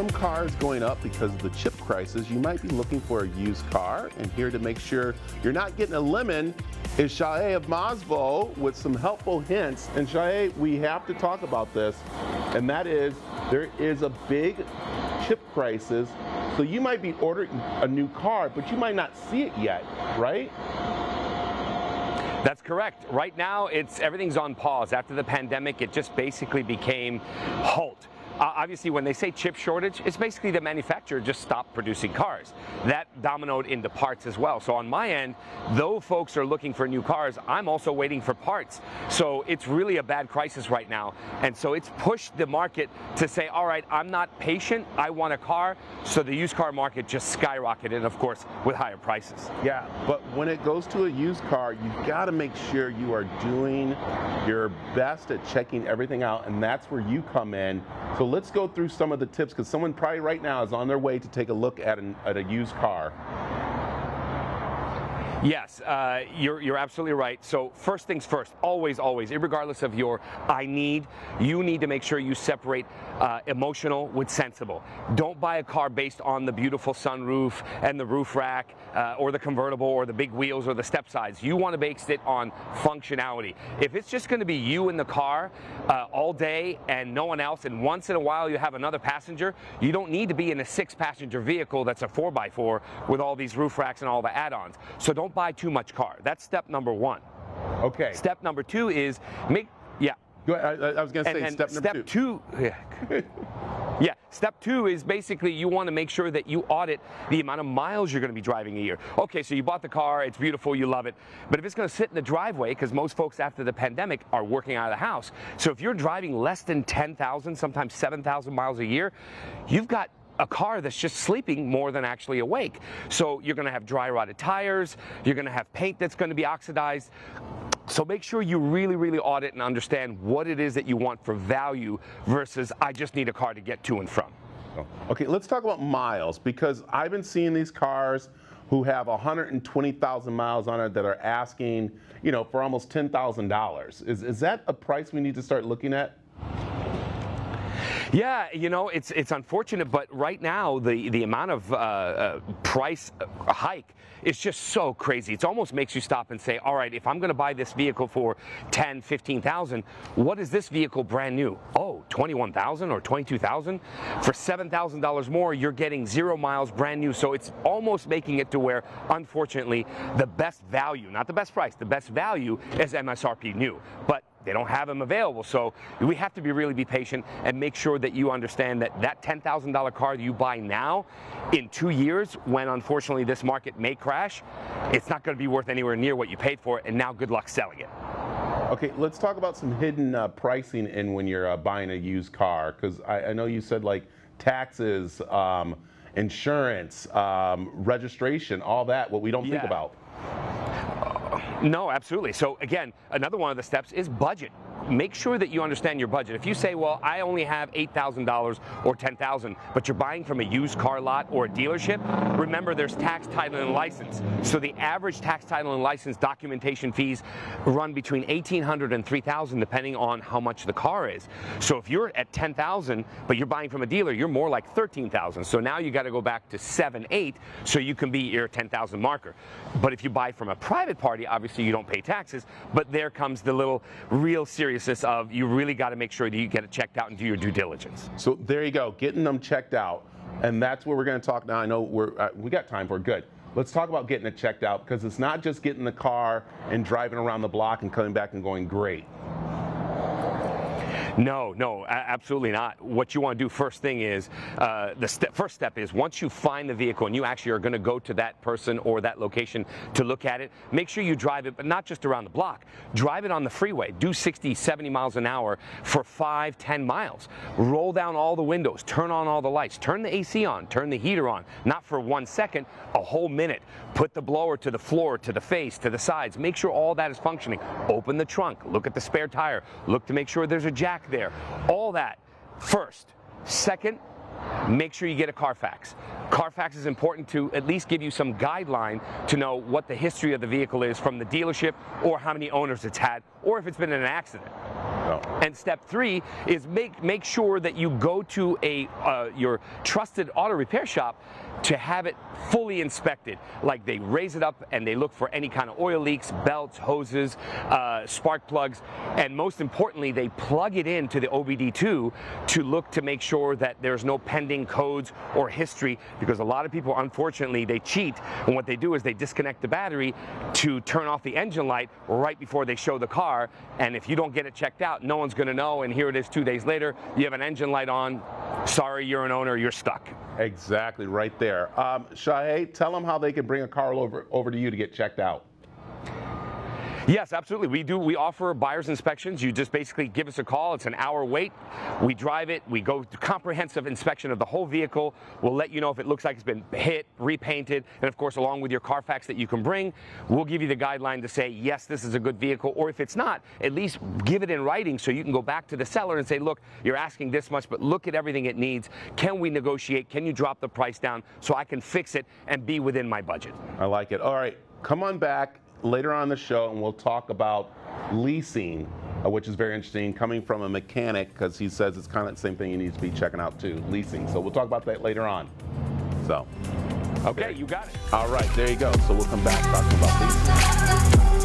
some cars going up because of the chip crisis, you might be looking for a used car. And here to make sure you're not getting a lemon is Shae of Mazvo with some helpful hints. And Shae, we have to talk about this, and that is there is a big chip crisis. So you might be ordering a new car, but you might not see it yet, right? That's correct. Right now, it's everything's on pause. After the pandemic, it just basically became halt. Uh, obviously, when they say chip shortage, it's basically the manufacturer just stopped producing cars. That dominoed into parts as well. So on my end, though folks are looking for new cars, I'm also waiting for parts. So it's really a bad crisis right now. And so it's pushed the market to say, all right, I'm not patient. I want a car. So the used car market just skyrocketed, and of course, with higher prices. Yeah, but when it goes to a used car, you've got to make sure you are doing your best at checking everything out, and that's where you come in. So let's go through some of the tips because someone probably right now is on their way to take a look at, an, at a used car. Yes, uh, you're, you're absolutely right. So first things first, always, always, regardless of your I need, you need to make sure you separate uh, emotional with sensible. Don't buy a car based on the beautiful sunroof and the roof rack uh, or the convertible or the big wheels or the step sides. You want to base it on functionality. If it's just going to be you in the car uh, all day and no one else, and once in a while you have another passenger, you don't need to be in a six passenger vehicle that's a 4x4 with all these roof racks and all the add-ons. So don't don't buy too much car. That's step number one. Okay. Step number two is make, yeah. Go ahead. I, I was going to say and, step number step two. two yeah. Yeah, step two is basically you want to make sure that you audit the amount of miles you're going to be driving a year. Okay, so you bought the car, it's beautiful, you love it, but if it's going to sit in the driveway, because most folks after the pandemic are working out of the house, so if you're driving less than 10,000, sometimes 7,000 miles a year, you've got a car that's just sleeping more than actually awake. So you're going to have dry rotted tires, you're going to have paint that's going to be oxidized. So make sure you really, really audit and understand what it is that you want for value versus I just need a car to get to and from. Oh, okay, let's talk about miles because I've been seeing these cars who have 120,000 miles on it that are asking, you know, for almost $10,000. Is, is that a price we need to start looking at? Yeah, you know, it's it's unfortunate, but right now the the amount of uh, uh, price hike is just so crazy. It almost makes you stop and say, all right, if I'm going to buy this vehicle for 10, 15,000, what is this vehicle brand new? Oh, 21,000 or 22,000? For $7,000 more, you're getting zero miles brand new. So it's almost making it to where, unfortunately, the best value, not the best price, the best value is MSRP new. But they don't have them available. So we have to be really be patient and make sure that you understand that that $10,000 car that you buy now, in two years, when unfortunately this market may crash, it's not going to be worth anywhere near what you paid for it. And now good luck selling it. Okay, let's talk about some hidden uh, pricing in when you're uh, buying a used car, because I, I, know you said like taxes, um, insurance, um, registration, all that, what we don't yeah. think about. No, absolutely. So again, another one of the steps is budget make sure that you understand your budget. If you say, well, I only have $8,000 or $10,000, but you're buying from a used car lot or a dealership, remember there's tax, title, and license. So the average tax, title, and license documentation fees run between $1,800 and $3,000 depending on how much the car is. So if you're at $10,000, but you're buying from a dealer, you're more like $13,000. So now you got to go back to 7, 8, so you can be your 10,000 marker. But if you buy from a private party, obviously you don't pay taxes, but there comes the little real serious seriousness of you really got to make sure that you get it checked out and do your due diligence. So there you go, getting them checked out. And that's where we're going to talk now. I know we're, uh, we got time for. Good. Let's talk about getting it checked out because it's not just getting the car and driving around the block and coming back and going great. No, no, absolutely not. What you want to do first thing is uh, the step, first step is once you find the vehicle and you actually are going to go to that person or that location to look at it, make sure you drive it, but not just around the block. Drive it on the freeway. Do 60, 70 miles an hour for five, 10 miles. Roll down all the windows, turn on all the lights, turn the AC on, turn the heater on, not for one second, a whole minute. Put the blower to the floor, to the face, to the sides. Make sure all that is functioning. Open the trunk, look at the spare tire, look to make sure there's a jack there. All that first. Second, make sure you get a Carfax. Carfax is important to at least give you some guideline to know what the history of the vehicle is from the dealership or how many owners it's had or if it's been in an accident. And step three is make make sure that you go to a uh, your trusted auto repair shop to have it fully inspected. Like they raise it up and they look for any kind of oil leaks, belts, hoses, uh, spark plugs, and most importantly, they plug it into the OBD2 to look to make sure that there's no pending codes or history. Because a lot of people, unfortunately, they cheat, and what they do is they disconnect the battery to turn off the engine light right before they show the car. And if you don't get it checked out, no one's going to know. And here it is two days later, you have an engine light on. Sorry, you're an owner, you're stuck. Exactly, right there. Um, Shahey, tell them how they can bring a car over, over to you to get checked out. Yes, absolutely. We do. We offer buyer's inspections. You just basically give us a call. It's an hour wait. We drive it. We go comprehensive inspection of the whole vehicle. We'll let you know if it looks like it's been hit, repainted, and of course, along with your Carfax that you can bring, we'll give you the guideline to say yes, this is a good vehicle, or if it's not, at least give it in writing so you can go back to the seller and say, look, you're asking this much, but look at everything it needs. Can we negotiate? Can you drop the price down so I can fix it and be within my budget? I like it. All right, come on back later on the show and we'll talk about leasing, uh, which is very interesting, coming from a mechanic because he says it's kind of the same thing you need to be checking out too, leasing. So we'll talk about that later on. So. Okay, you got it. All right, there you go. So we'll come back talking about leasing.